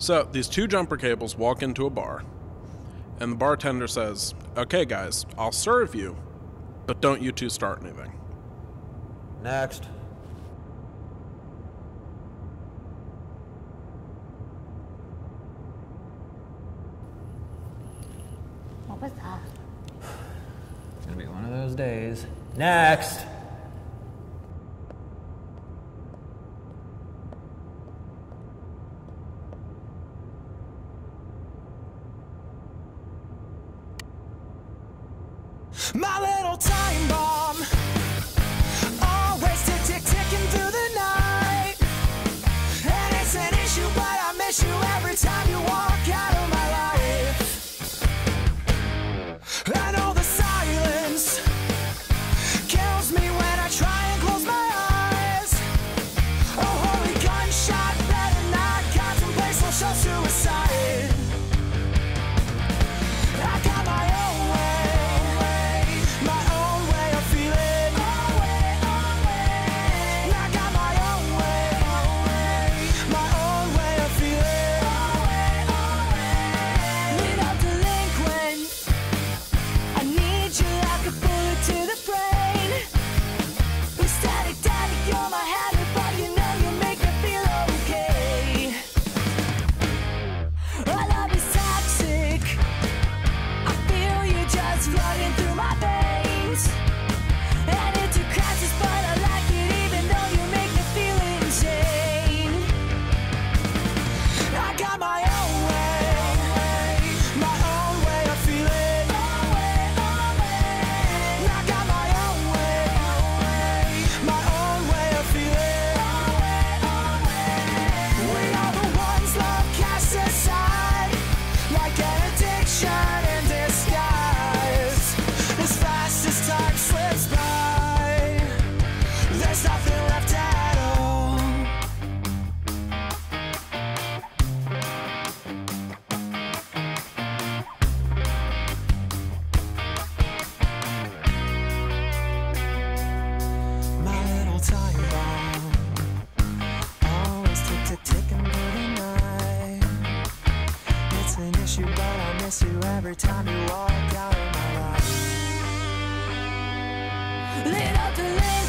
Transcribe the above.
So these two jumper cables walk into a bar, and the bartender says, Okay, guys, I'll serve you, but don't you two start anything. Next. What was that? It's gonna be one of those days. Next. My little time bomb. Always tick, tick, ticking through the night. And it's an issue, but I miss you every time you walk Always tick the night. It's an issue, but I miss you every time you walk out of my life. Little delay.